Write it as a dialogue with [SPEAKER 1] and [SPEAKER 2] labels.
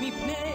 [SPEAKER 1] מפני